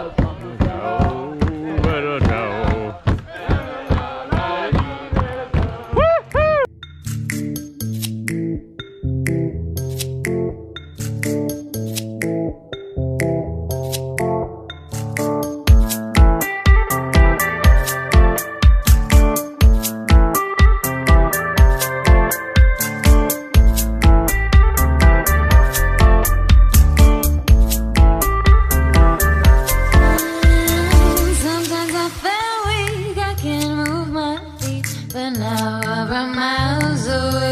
No, I run miles away.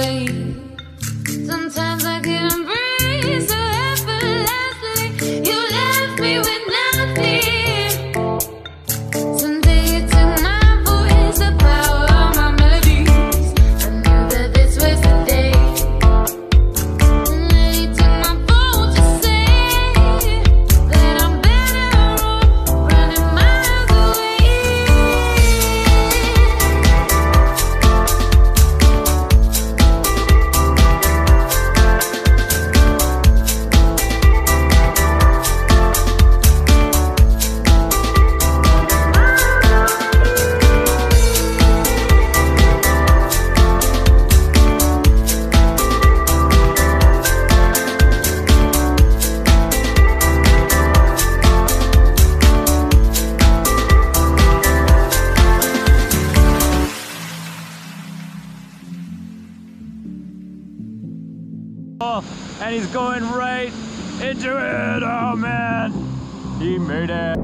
Oh, and he's going right into it. Oh man, he made it.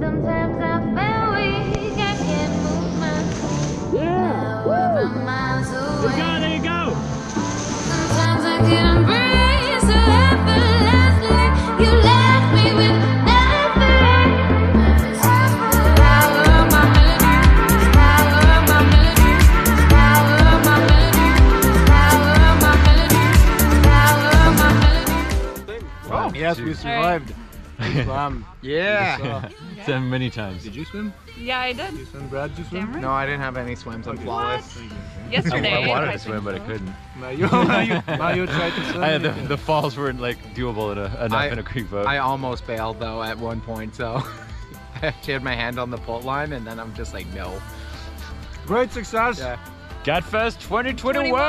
Sometimes I feel weak, I can't move melodies. Oh, yes, we survived. Um, Yeah. Done many times. Did you swim? Yeah, I did. You swim, Brad? Did you swim? Cameron? No, I didn't have any swims. I'm flawless. Yesterday. I wanted to think swim, but I couldn't. Mario, Mario, Mario tried to swim. I had the, the falls weren't like doable in a, enough I- in a creek boat. I almost bailed though at one point, so I actually had my hand on the pull line, and then I'm just like, no. Great success. Yeah. Gutfest 2021. 21.